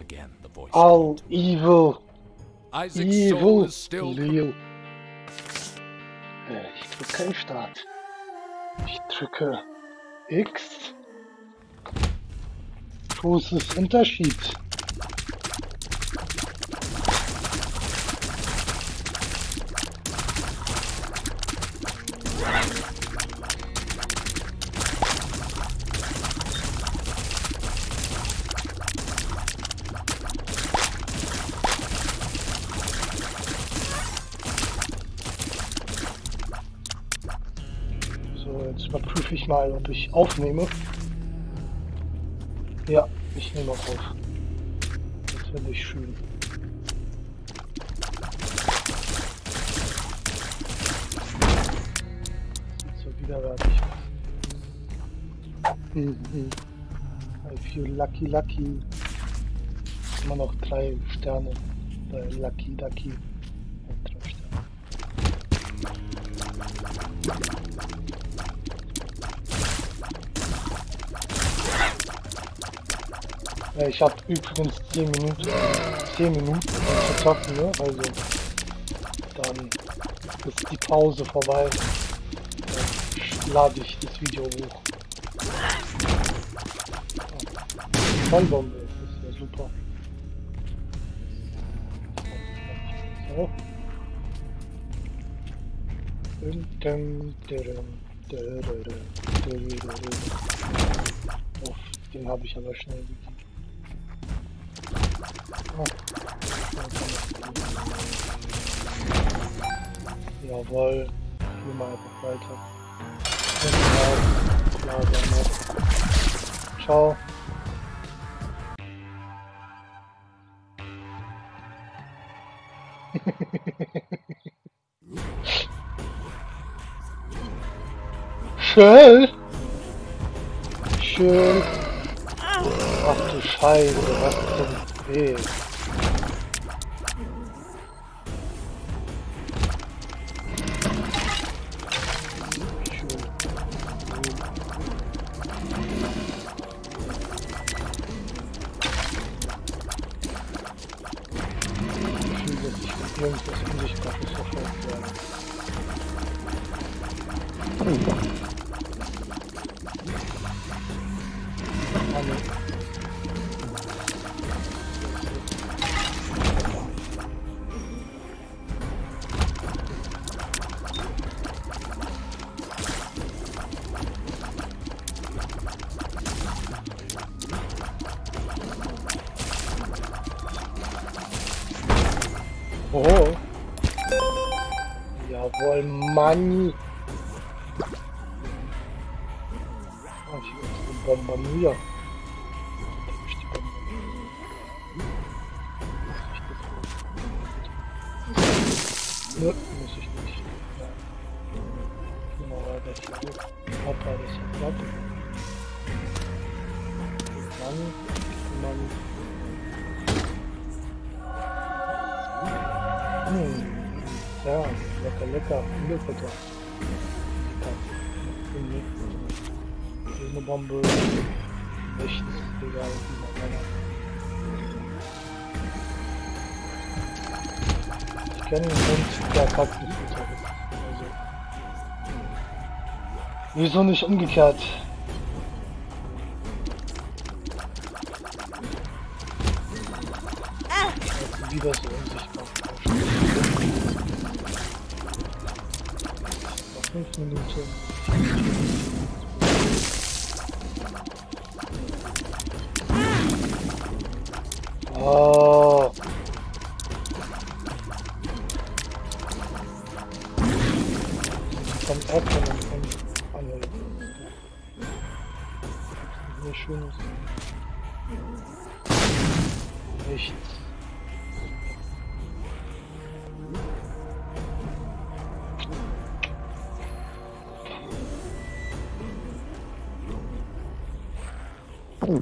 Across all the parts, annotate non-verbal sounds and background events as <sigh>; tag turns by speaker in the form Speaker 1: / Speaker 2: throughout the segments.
Speaker 1: Again, the voice. Me.
Speaker 2: evil.
Speaker 1: Isaac's
Speaker 2: Evil.
Speaker 1: is still.
Speaker 2: Leo. Äh, Ich drücke keinen Start. Ich drücke X. Großes Unterschied. So, jetzt überprüfe ich mal, ob ich aufnehme. Ja, ich nehme auch auf. Das finde ich schön. So widerwärtig aus. Mhm. I feel lucky, lucky. Immer noch drei Sterne bei Lucky Ducky. Drei Sterne. Ich habe übrigens 10 Minuten, 10 Minuten zu zocken, ne? Also dann ist die Pause vorbei. Dann lade ich das Video hoch. Vollbombe, das ist ja super. So. Uff, den habe ich aber schnell gekriegt. Jawohl, gehen wir einfach weiter. Genau, klar. Ciao. <laughs> Schön. Schön. Scheiße, was zum Weg. Schön. Gefühl, dass ich mit irgendwas Unsichtbares verfolgt werde. Jawohl. Ah, ich will jetzt eine Bombardier. Nö, muss ich nicht. Gehen wir weiter hier hoch. Papa ist platt. Mann, Mann. Hm. Ja, lecker, lecker. Lecker. Hier ist eine Bombe. Rechts, egal. Ich kenne den Hund, der Katzenfutter ist. Also. Wieso nicht umgekehrt? Also wieder so unsichtbar. Fünf Minuten. Oh. Kommt auch von einem anderen. Sehr schönes. Nichts. Ja,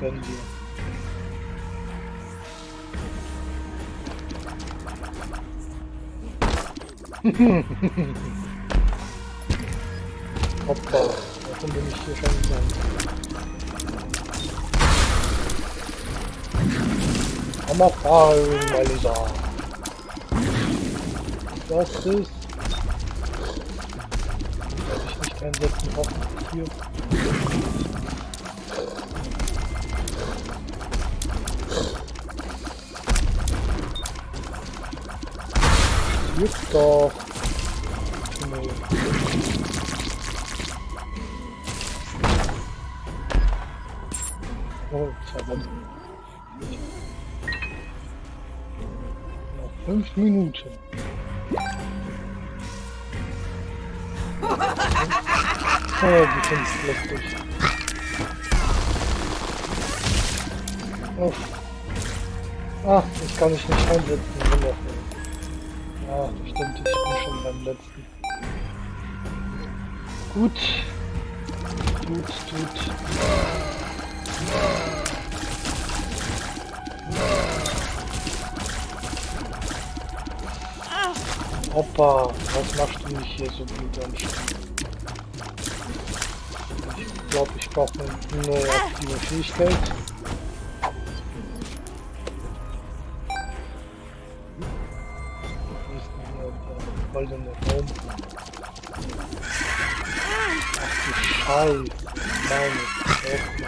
Speaker 2: gönn dir. Hoppa, warum bin ich hier schon gegangen? Hammer fallen, Melissa. Das ist. Werde ich nicht einsetzen, hoffentlich hier. Doch. Oh, zwei Wochen. Noch fünf Minuten. Oh, die sind lustig. Oh. Ach, das kann ich nicht einsetzen. Wundervoll. Ja, stimmt, ich bin schon beim letzten. Gut. Gut, gut. Opa, was machst du mich hier so gut Spiel? Ich glaube, ich brauche eine neue aktive Fähigkeit. Goldene Raum? Ach du Scheiße, meine Fresse.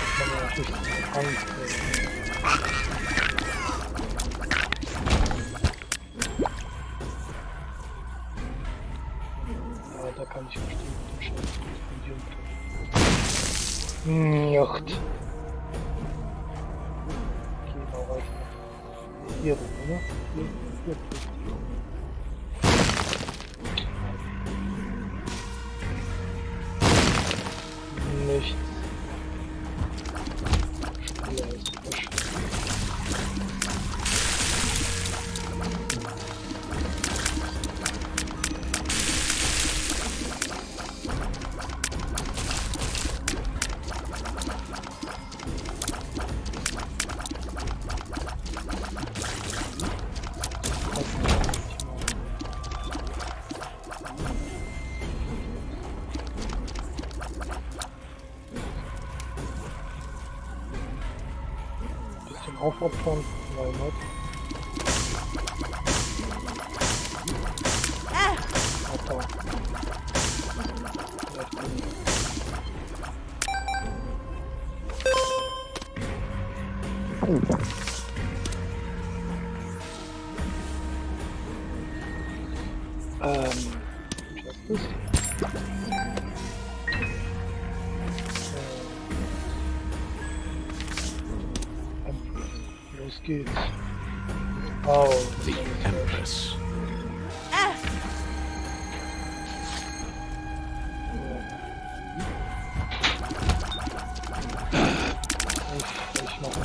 Speaker 2: Das kann richtig Angst. ey. Ja, da kann ich bestimmt den Scheiß. Nicht. Okay, еду. Да? Значит, aufopfern, why not? Ah. Okay. Hm. Ähm. Los geht's. Oh,
Speaker 1: The Empress.
Speaker 2: Ich, ich mach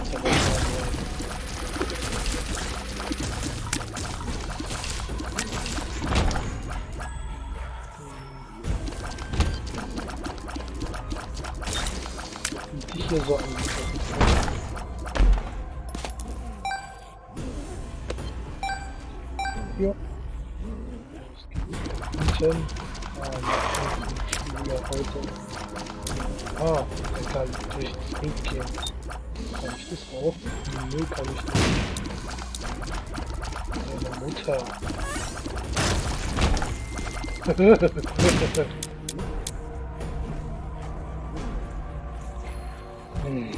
Speaker 2: Spieler heute. Ah, er kann durch das Bild gehen. Kann ich das auch? Nö, kann ich nicht. Meine Mutter. <laughs> hm.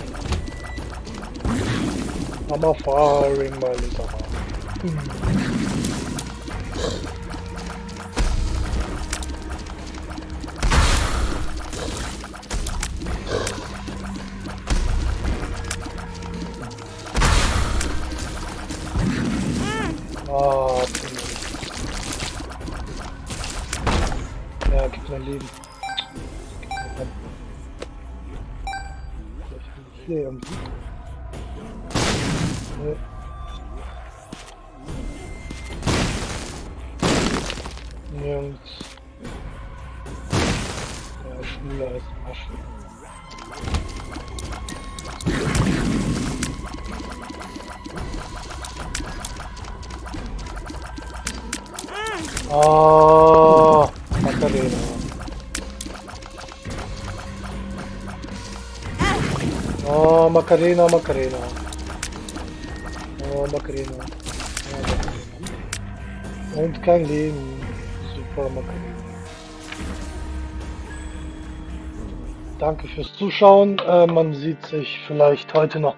Speaker 2: Hammer firing, my little Hm. Ah, ja, gib mir Leben. Hier Sieg. Nee. Nirgends. Ja, schwuler als Asche. Ah, Magdalena. Oh, Macarena, Macarena. Oh, Macarena. Oh, Macarena. Und kein Leben. Super, Macarena. Danke fürs Zuschauen. Äh, man sieht sich vielleicht heute noch